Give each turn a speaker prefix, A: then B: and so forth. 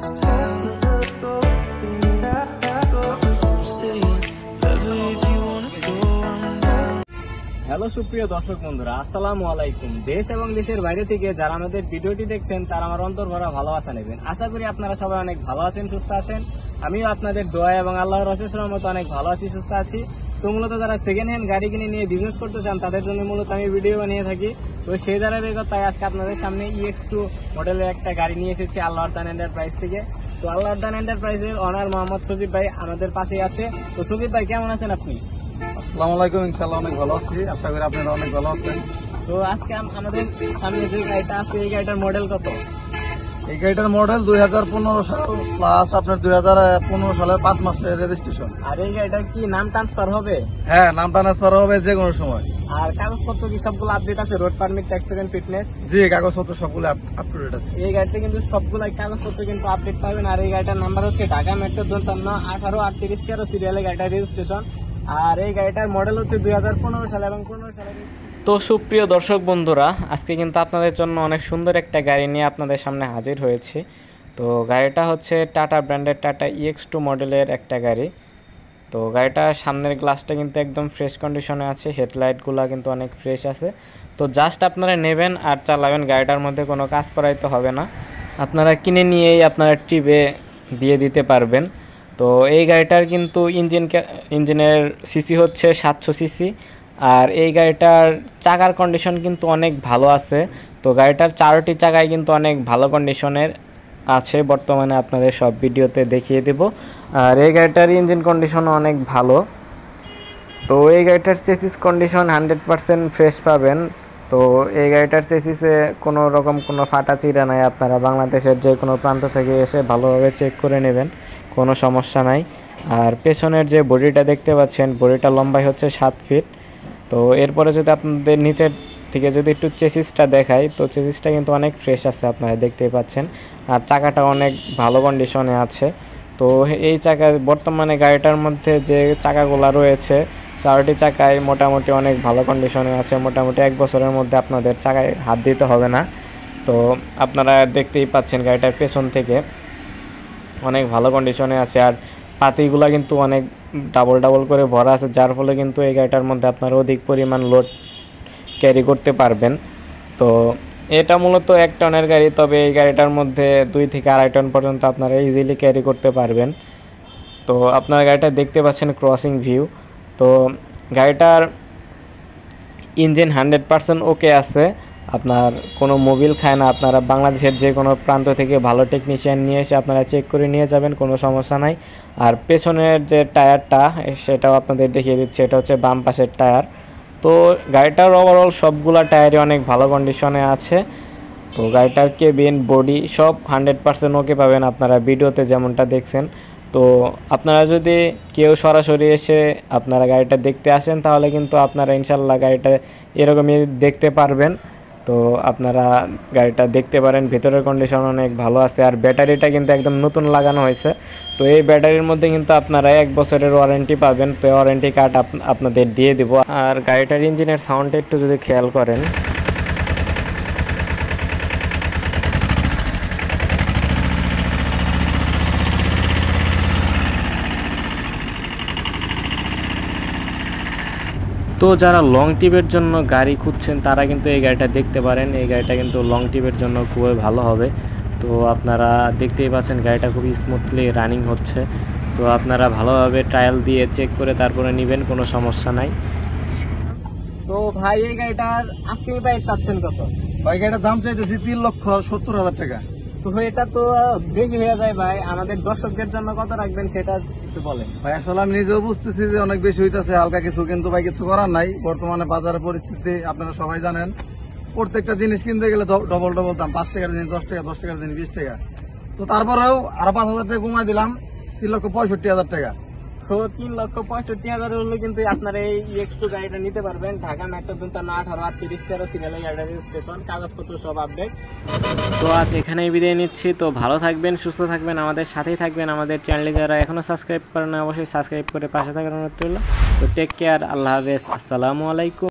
A: Hello সুপ্রিয় দর্শক বন্ধুরা, আসসালামু আলাইকুম। দেশ এবং দেশের বাইরে থেকে যারা আমাদের ভিডিওটি দেখছেন, তারা আমার অন্তর ভরা ভালোবাসা নেবেন। আশা করি আপনারা সবাই অনেক ভালো আছেন, সুস্থ আছেন। আমিও আপনাদের দোয়া এবং আল্লাহর অশেষ মতো অনেক ভালো আছি, সুস্থ আছি। তো মূলত যারা সেকেন্ড হ্যান্ড গাড়ি কিনে নিয়ে বিজনেস করতে চান, তাদের জন্য মূলত আমি ভিডিও বানিয়ে থাকি। তো সেই ধারাবাহিকতায় আজকে আপনাদের সামনে ইএক্স টু মডেলের একটা গাড়ি নিয়ে এসেছি আল্লাহর দান এন্টারপ্রাইজ থেকে। তো আল্লাহর দান এন্টারপ্রাইজের অনার মোহাম্মদ সজিব ভাই আমাদের পাশে আছে। তো সজিব ভাই কেমন আছেন আপনি?
B: আসসালামু আলাইকুম ইনশাল্লাহ অনেক ভালো আছি। আশা করি আপনারা অনেক ভালো আছেন।
A: তো আজকে আমাদের সামনে যে গাড়িটা আছে এই গাড়িটার মডেল কত?
B: এই গাড়িটার মডেল দুই হাজার পনেরো সাল প্লাস আপনার দুই হাজার পনেরো সালের পাঁচ মাসের রেজিস্ট্রেশন
A: আর এই গাড়িটার কি নাম ট্রান্সফার হবে?
B: হ্যাঁ নাম ট্রান্সফার হবে যে কোনো সময়।
A: আর কাগজপত্র কি সবগুলো আপডেট আছে? Road permit tax token fitness
B: জি কাগজপত্র সবগুলো আপ টু ডেট আছে।
A: এই গাড়িতে কিন্তু সবগুলো কাগজপত্র কিন্তু আপডেট পাবেন। আর এই গাড়িটার নাম্বার হচ্ছে ঢাকা মেট্রো দন্তান্ন আঠারো আটত্রিশ তেরো সিরিয়ালে গাড়িটার রেজিস্ট্রেশন আর এই গাড়িটার মডেল হচ্ছে দুই হাজার পনেরো সালে এবং পনেরো সালে তো সুপ্রিয় দর্শক বন্ধুরা, আজকে কিন্তু আপনাদের জন্য অনেক সুন্দর একটা গাড়ি নিয়ে আপনাদের সামনে হাজির হয়েছি। তো গাড়িটা হচ্ছে টাটা ব্র্যান্ডের টাটা ইএক্স টু মডেলের একটা গাড়ি। তো গাড়িটার সামনের গ্লাসটা কিন্তু একদম ফ্রেশ কন্ডিশনে আছে, হেডলাইটগুলো কিন্তু অনেক ফ্রেশ আছে। তো জাস্ট আপনারা নেবেন আর চালাবেন, গাড়িটার মধ্যে কোনো কাজ করাইতে হবে না। আপনারা কিনে নিয়েই আপনারা ট্রিপে দিয়ে দিতে পারবেন। তো এই গাড়িটার কিন্তু ইঞ্জিন ইঞ্জিনের সিসি হচ্ছে সাতশো সিসি আর এই গাড়িটার চাকার কন্ডিশন কিন্তু অনেক ভালো আছে। তো গাড়িটার চারটি চাকায় কিন্তু অনেক ভালো কন্ডিশনের আছে। বর্তমানে আপনাদের সব ভিডিওতে দেখিয়ে দেব। আর এই গাড়িটার ইঞ্জিন কন্ডিশনও অনেক ভালো। তো এই গাড়িটার chassis condition hundred percent fresh পাবেন। তো এই গাড়িটার চেসিসে কোনো রকম কোনো ফাটা চিরা নাই। আপনারা বাংলাদেশের যে কোনো প্রান্ত থেকে এসে ভালোভাবে চেক করে নেবেন। কোনো সমস্যা নাই। আর পেছনের যে বডিটা দেখতে পাচ্ছেন, বডিটা লম্বাই হচ্ছে সাত ফিট তো এরপরে যদি আপনাদের নিচের থেকে যদি একটু চেসিসটা দেখাই, তো চেসিসটা কিন্তু অনেক ফ্রেশ আছে আপনারা দেখতেই পাচ্ছেন। আর চাকাটা অনেক ভালো কন্ডিশনে আছে। তো এই চাকা বর্তমানে গাড়িটার মধ্যে যে চাকাগুলো রয়েছে, চারটি চাকায় মোটামুটি অনেক ভালো কন্ডিশনে আছে। মোটামুটি এক বছরের মধ্যে আপনাদের চাকায় হাত দিতে হবে না। তো আপনারা দেখতেই পাচ্ছেন গাড়িটার পেছন থেকে অনেক ভালো কন্ডিশনে আছে। আর পাতিগুলো কিন্তু অনেক ডাবল ডাবল করে ভরা আছে, যার ফলে কিন্তু এই গাড়িটার মধ্যে আপনারা অধিক পরিমাণ লোড ক্যারি করতে পারবেন। তো এটা মূলত এক টনের গাড়ি, তবে এই গাড়িটার মধ্যে দুই থেকে আড়াই টন পর্যন্ত আপনারা ইজিলি ক্যারি করতে পারবেন। তো আপনার গাড়িটা দেখতে পাচ্ছেন ক্রসিং ভিউ তো গাড়িটার ইঞ্জিন হান্ড্রেড পারসেন্ট ওকে আছে। আপনার কোনো মোবিল খায় না, আপনারা বাংলাদেশের যে কোনো প্রান্ত থেকে ভালো টেকনিশিয়ান নিয়ে এসে আপনারা চেক করে নিয়ে যাবেন, কোনো সমস্যা নাই। আর পেছনের যে টায়ারটা, সেটাও আপনাদের দেখিয়ে দিচ্ছে, এটা হচ্ছে বাম পাশের টায়ার। তো গাড়িটার ওভারঅল সবগুলা টায়ারই অনেক ভালো কন্ডিশনে আছে। তো গাড়িটার কেবিন বডি সব হান্ড্রেড পার্সেন্ট ওকে পাবেন আপনারা ভিডিওতে যেমনটা দেখছেন। তো আপনারা যদি কেউ সরাসরি এসে আপনারা গাড়িটা দেখতে আসেন, তাহলে কিন্তু আপনারা ইনশাল্লাহ গাড়িটা এরকমই দেখতে পারবেন। তো আপনারা গাড়িটা দেখতে পারেন, ভেতরের কন্ডিশন অনেক ভালো আছে আর ব্যাটারিটা কিন্তু একদম নতুন লাগানো হয়েছে। তো এই ব্যাটারির মধ্যে কিন্তু আপনারা এক বছরের ওয়ারেন্টি পাবেন, তো ওয়ারেন্টি কার্ড আপনাদের দিয়ে দিব। আর গাড়িটার ইঞ্জিনের সাউন্ডটা একটু যদি খেয়াল করেন তো যারা লং ট্রিপের জন্য গাড়ি খুঁজছেন তারা কিন্তু এই গাড়িটা দেখতে পারেন। এই গাড়িটা কিন্তু লং ট্রিপের জন্য খুবই ভালো হবে। তো আপনারা দেখতেই পাচ্ছেন গাড়িটা খুবই স্মুথলি রানিং হচ্ছে। তো আপনারা ভালোভাবে ট্রায়াল দিয়ে চেক করে তারপরে নেবেন কোনো সমস্যা নাই। তো ভাই এই গাড়িটার আজকে প্রাইস চাচ্ছেন কত?
B: ভাই গাড়িটার দাম চাইতেছি তিন লক্ষ সত্তর হাজার টাকা।
A: তো এটা তো বেশি হয়ে যায় ভাই। আমাদের দর্শকদের জন্য কত রাখবেন সেটা
B: অনেক বেশি হইতেছে, হালকা কিছু, কিন্তু ভাই, কিছু করার নাই। বর্তমানে বাজারের পরিস্থিতি, আপনারা সবাই জানেন, প্রত্যেকটা জিনিস কিনতে গেলে ডবল ডবল দাম। পাঁচ টাকার জিনিস, দশ টাকা, দশ টাকার জিনিস, বিশ টাকা। তো তারপরেও আরও পাঁচ হাজার টাকা কমাই দিলাম, তিন লক্ষ পঁয়ষট্টি হাজার টাকা।
A: তো তিন লক্ষ পঁয়ষট্টি হাজার হলে কিন্তু আপনারা এই এক্স টু গাড়িটা নিতে পারবেন। ঢাকা মেট্রো দুন্তান্ন আঠারো, আটত্রিশ, তেরো, সিরিয়াল স্টেশন কাগজপত্র সব আপডেট তো আজ এখানেই বিদায় নিচ্ছি। তো ভালো থাকবেন, সুস্থ থাকবেন, আমাদের সাথেই থাকবেন। আমাদের চ্যানেলে যারা এখনও সাবস্ক্রাইব করেন অবশ্যই সাবস্ক্রাইব করে পাশে থাকার অনুরোধ তো টেক কেয়ার আল্লাহ হাফেজ। আসসালামু আলাইকুম।